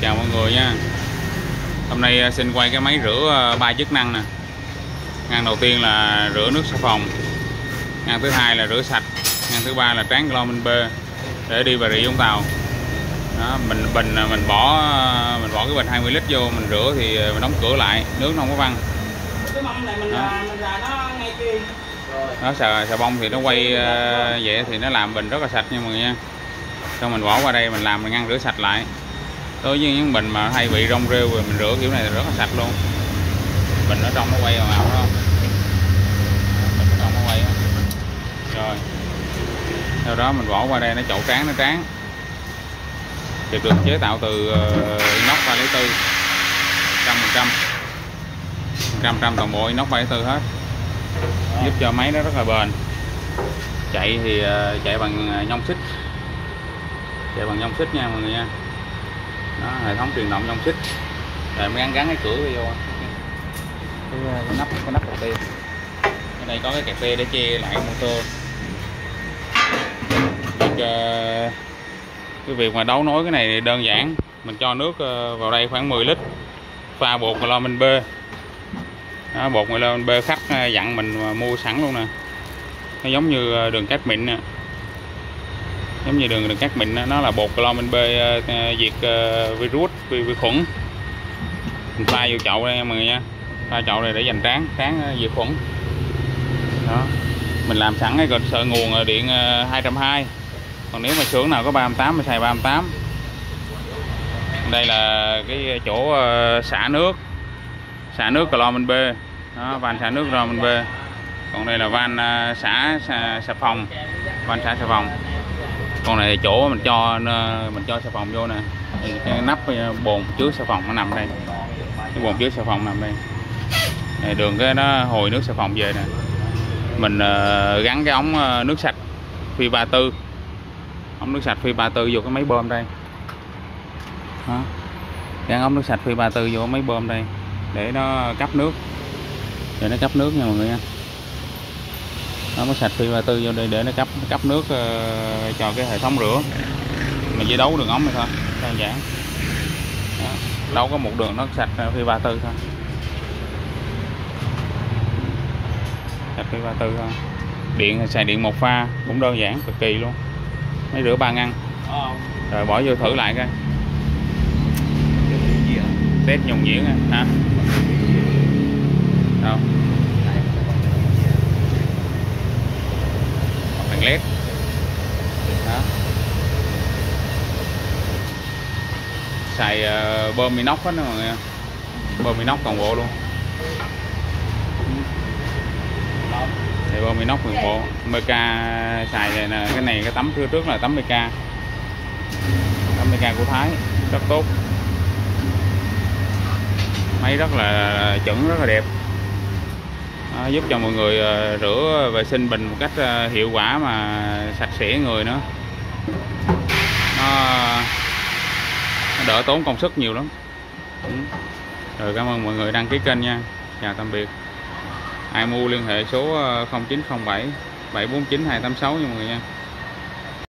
chào mọi người nha. Hôm nay à, xin quay cái máy rửa à, ba chức năng nè. Ngăn đầu tiên là rửa nước xà phòng Ngăn thứ hai là rửa sạch Ngăn thứ ba là tráng clomin B Để đi Bà Rịa Vũng Tàu. Đó, mình bình à, mình bỏ mình bỏ cái bình 20 lít vô mình rửa thì mình đóng cửa lại nước nó không có văng. Nó xà xà bông thì nó quay vậy thì nó làm bình rất là sạch nha mọi người nha. Xong mình bỏ qua đây mình làm mình ngăn rửa sạch lại đối với những bình mà hay bị rong rêu rồi mình rửa kiểu này rất là sạch luôn. Bình ở trong nó quay màu màu không bình ở trong nó quay rồi. Sau đó mình bỏ qua đây nó chậu tráng nó tráng. Thì được chế tạo từ ờ, inox 304 trăm phần trăm. Trăm trăm toàn bộ inox 304 hết. Giúp cho máy nó rất là bền. Chạy thì ờ, chạy bằng ờ, nhông xích. Chạy bằng nhông xích nha mọi người nha đó hệ thống truyền động trong xích. Rồi mới gắn gắn cái cửa vô. Cái, ờ, cái nắp cái nắp đầu tiên cái này có cái cà phê để che lại motor. Việc uh, ờ, cái việc mà đấu nối cái này đơn giản. Mình cho nước ờ, vào đây khoảng 10 lít. Pha bột lo mình bê. Đó, bột melon B khách à, dặn mình mua sẵn luôn nè. Nó giống như đường cát mịn nè giống như đường đường cát mịn nó là bột clomin B à, ờ, ờ, diệt ờ, virus vi, vi khuẩn. Mình pha vô chậu đây mọi người nha. Pha chậu này để dành tráng tráng à, diệt khuẩn. Đó. Mình làm sẵn cái sợ nguồn điện 220 còn nếu mà xưởng nào có 38 mình xài 38 đây là cái chỗ xả nước. Xả nước clomin B đó van xả nước clomin B còn đây là van xả xà, xà phòng. Van xả xà phòng con này chỗ mình cho ờ, mình cho xà phòng vô nè. Cái nắp ờ, bồn chứa xà phòng nó nằm đây. Cái bồn chứa xà phòng nằm đây. Này, đường cái nó hồi nước xà phòng về nè. Mình uh, gắn cái ống nước sạch phi 34 ống nước sạch phi 34 vô cái máy bơm đây. Đó. Gắn ống nước sạch phi 34 vô máy bơm đây. Để nó cấp nước. Để nó cấp nước nha mọi người nha nó mới sạch phi 34 vô đây để nó cấp nó cấp nước ờ, cho cái hệ thống rửa. Mình chỉ đấu đường ống này thôi, đơn giản. Đó. đâu có một đường nó sạch ờ, phi ba tư thôi. Sạch phi 34 thôi. Điện thì xài điện một pha, cũng đơn giản, cực kỳ luôn. Máy rửa ba ngăn. Rồi bỏ vô thử lại coi. Test nhùng nhuyễn à, hả? Đâu? Đèn led đó. Xài uh, bơm inox hết đó mọi người bơm inox toàn bộ luôn. Thì bơm inox toàn bộ. MK xài này nè cái này cái tấm phía trước là tấm MK tấm MK của Thái rất tốt. Máy rất là chuẩn rất là đẹp. Giúp cho mọi người ờ, rửa vệ sinh bình một cách ờ, hiệu quả mà sạch sẽ người nữa. Nó, nó đỡ tốn công sức nhiều lắm. Ừ. Rồi cảm ơn mọi người đăng ký kênh nha. Chào tạm biệt. Ai mua liên hệ số 0907 749 286 nha mọi người nha.